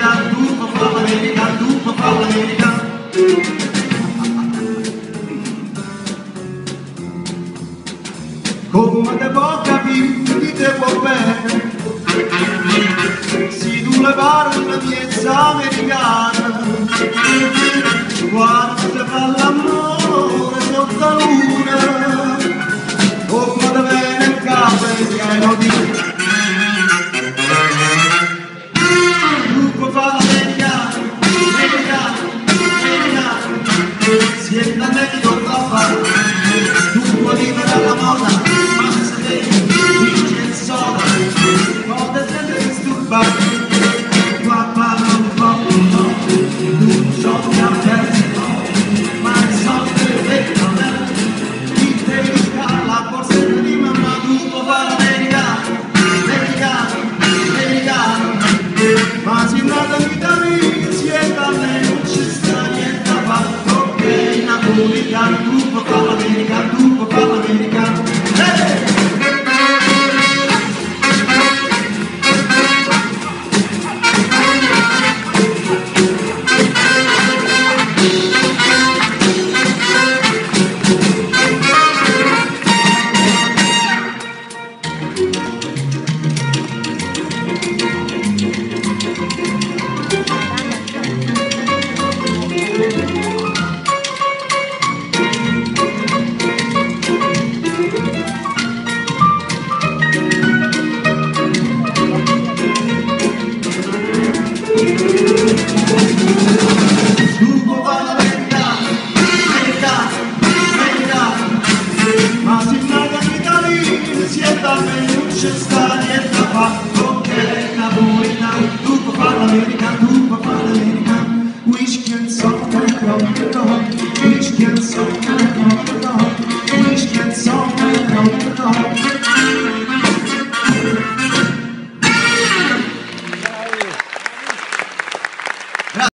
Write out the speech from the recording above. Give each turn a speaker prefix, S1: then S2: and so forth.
S1: America, tu ma fa l'America, tu ma fa l'America. Come te può capire, chi te può bene? Se tu le parli una piezza americana, guarda se fa Siéntate Americano, tubo cop Americano, tubo Americano. Hey! Francesca niente fa, con che la buina, tu papà la verità, tu papà la verità.